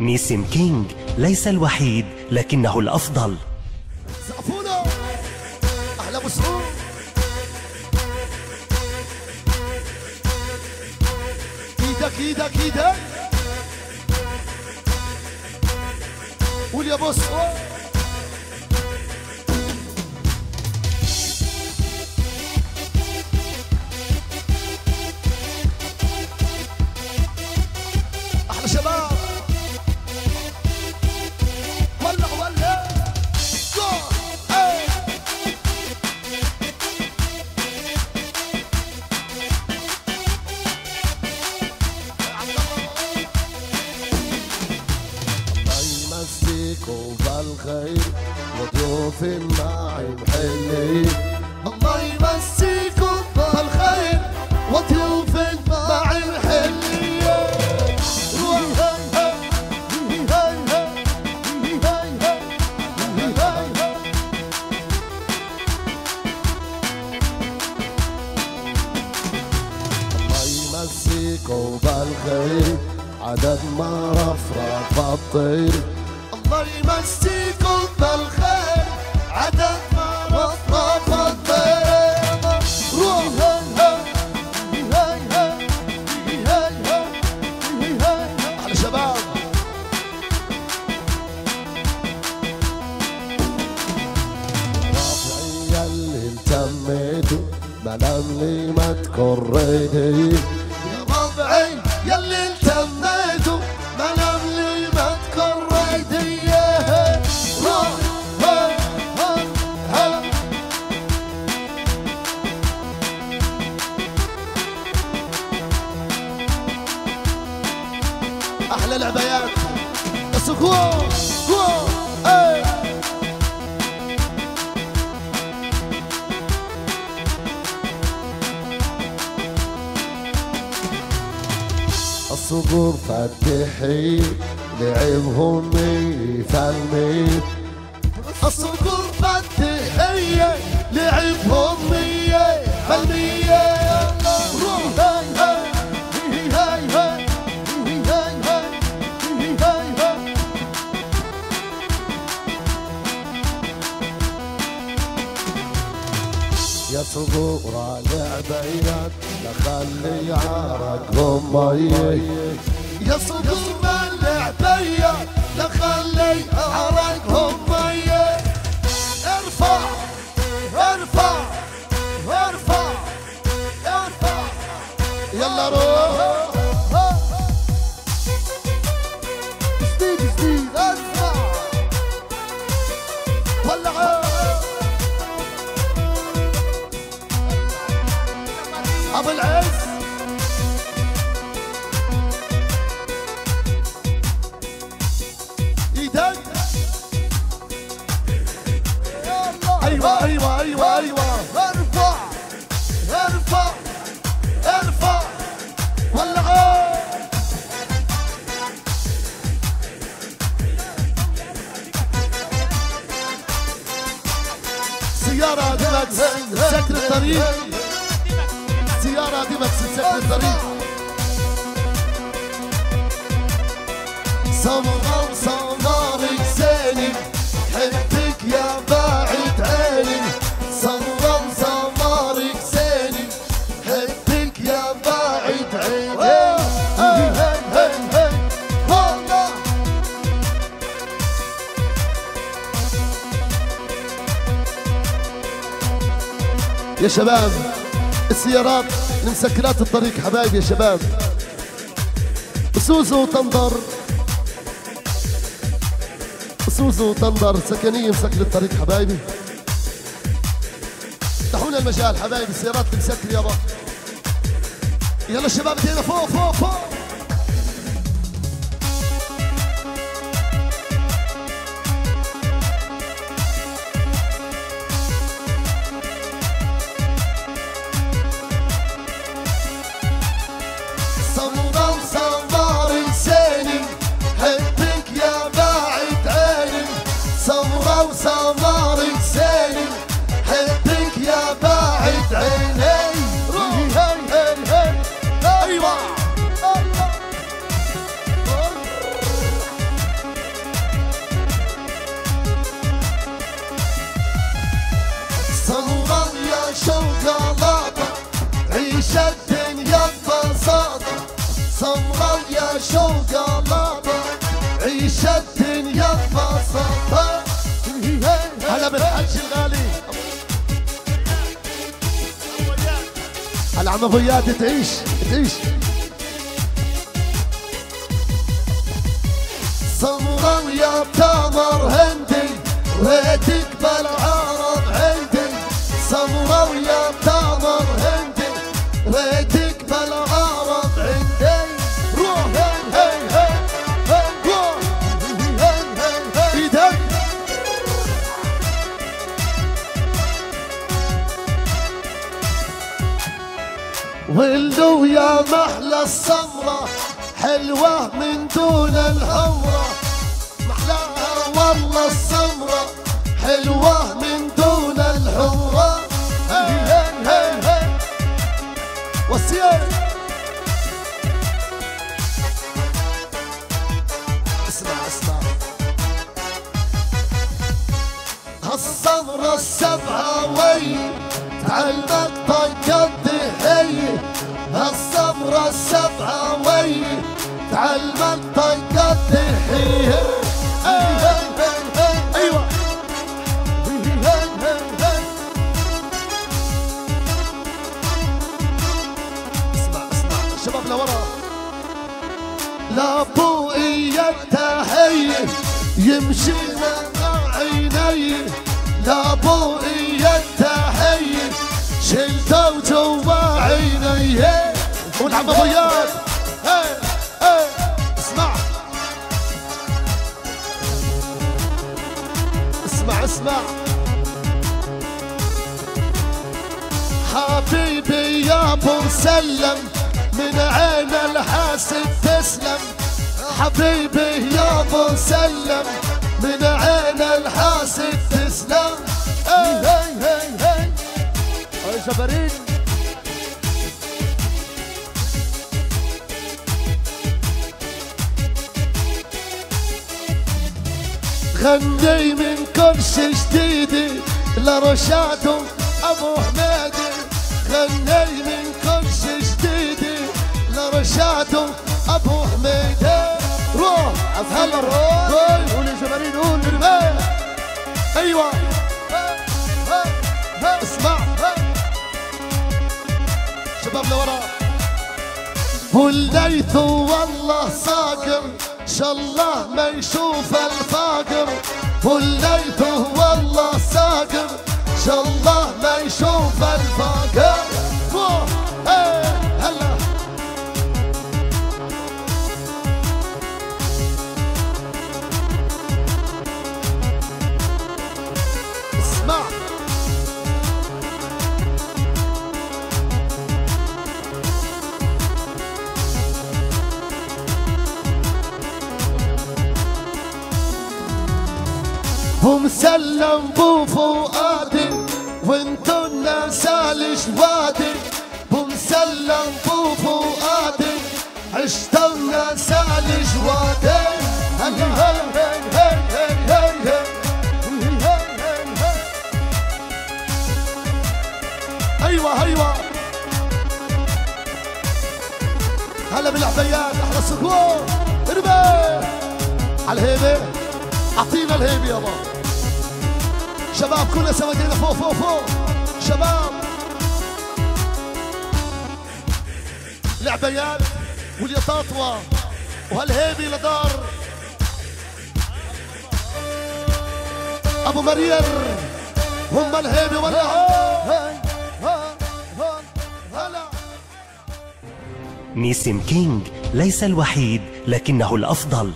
نيسم كينج ليس الوحيد لكنه الأفضل. سقفونا سعود إيدك إيدك إيدك قول يا يمسيكم بالخير عدد ما رفرف الطير الله يمسيكم بالخير عدد ما رفرف الطير روح على شباب رافعي اللي التميتوا ملام لي ما تكريتي صقور فتحي لعبهم يفلمي. الصقور فتحي لعبهم صبورة لعبيات لخلي عارك ضمي يا صبور أيوه أيوه أيوه أيوه. أرفع أرفع أرفع. ولع سيارة دمكس سكر الطريق. سيارة دمكس سكر الطريق. سمرة وسمارك يا شباب السيارات لمسكرات الطريق حبايبي يا شباب. سوزو وطندر سوزو وطندر سكنية مسكر الطريق حبايبي. افتحوا المجال حبايبي السيارات تمسكر يابا. يلا شباب ايدينا فوق فوق فوق. وشوقلاته عيش الدنيا ببساطة. هلا بالحج الغالي. هلا عم اياد تعيش تعيش. سمرة ويا تمر هندي ريتك بالعرب السمرة حلوة من دون الحمرة محلاها والله السمرة حلوة من دون الحمرة هي هي هي اسمع اسمع. هالسمرة السبعة وي تعلمك هالسمرة السبعة وي تعلمك طاقة هي هي هي اسمع. اسمع اسمع. حبيبي يا ابو مسلم من عين الحاسد تسلم. حبيبي يا ابو مسلم من عين الحاسد تسلم. هي هي هي هي يا غني من كرش جديدي لرشاد أبو حميدي غني من كرش جديدي لرشاد أبو حميدي روح هلا روح قول يا جبارين قول. أيوه. اسمع. شباب لورا. والليث والله صاقر شاء الله ما يشوف الفاقر والليث والله صاقر شاء الله ما يشوف ومسلم بو فؤادي وانتو الناس الجوادي ومسلم بو فؤادي عشت الناس هي هي أيوه أيوه هلا بالعبيات أحلى سكون ارمي على الهيبه اعطينا الهيبه يابا شباب كلنا سوا ايدينا فوق فوق فوق. شباب. العبيات واليطاطوة وهالهيبه لدار أبو مرير هم الهيبه ولا؟ هلا. نيسم كينج ليس الوحيد لكنه الأفضل.